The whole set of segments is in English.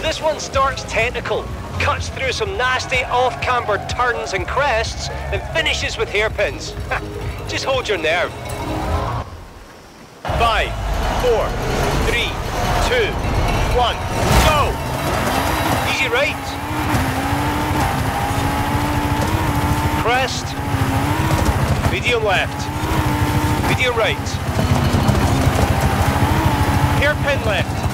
This one starts technical, cuts through some nasty off-camber turns and crests, and finishes with hairpins. Just hold your nerve. Five, four, three, two, one, go! Easy right. Crest. Medium left. Medium right. Hairpin left.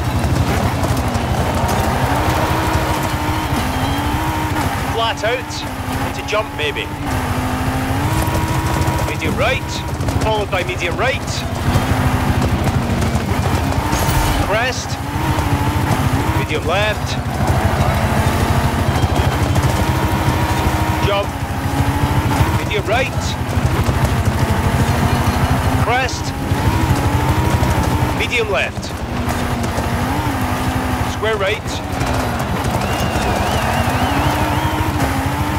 Flat out. Into jump maybe. Medium right. Followed by medium right. Crest. Medium left. Jump. Medium right. Crest. Medium left. Square right.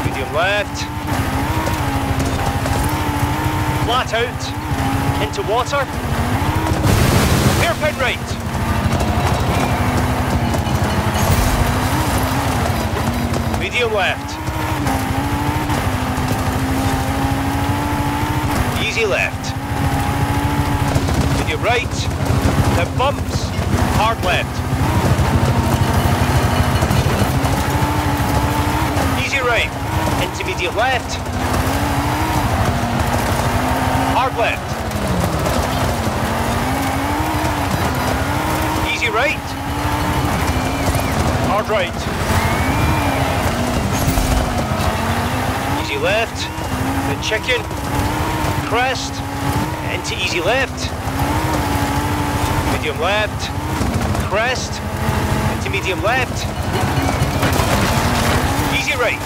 Medium left. Flat out. Into water. Hairpin right. Medium left. Easy left. Medium right. Then bumps. Hard left. Easy right. Into left. Hard left. Easy right. Hard right. Easy left, then chicane, crest, into easy left, medium left, crest, into medium left, easy right,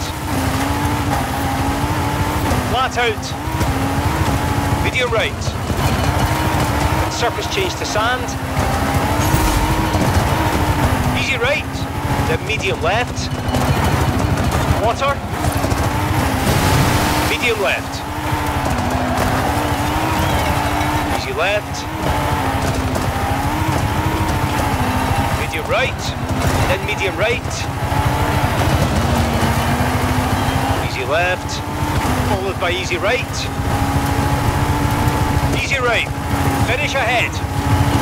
flat out, medium right, surface change to sand, easy right, then medium left, water, medium left. Easy left. Medium right. Then medium right. Easy left. Followed by easy right. Easy right. Finish ahead.